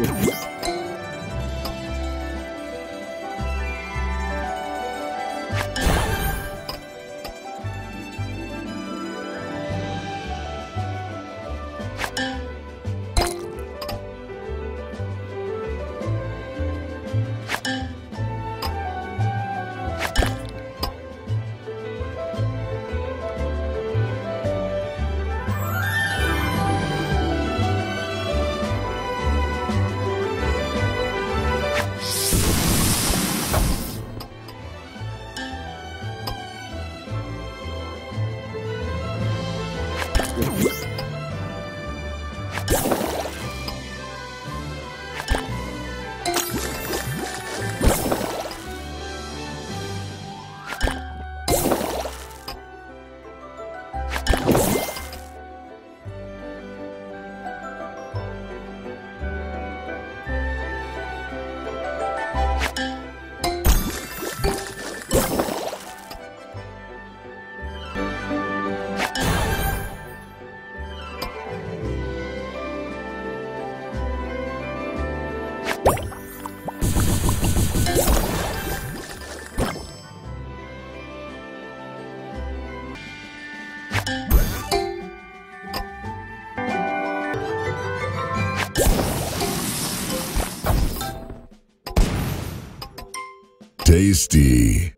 with Yes. Tasty.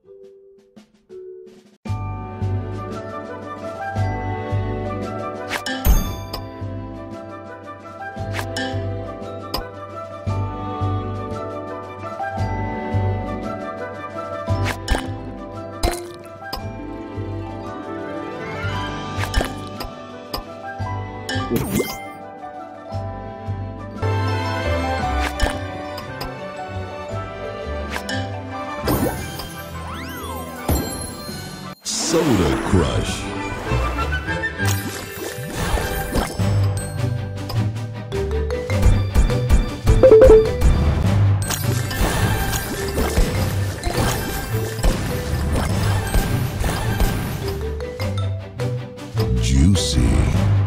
Soda Crush. Juicy.